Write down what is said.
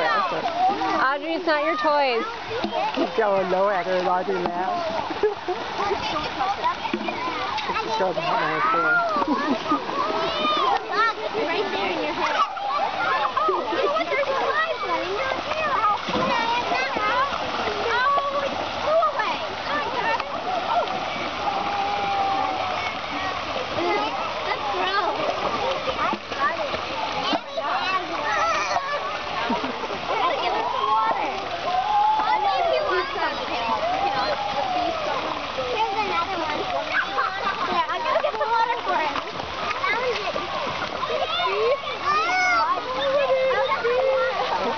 it. Audrey, it's not your toys. He's going low at her and Audrey laughs. Just show them what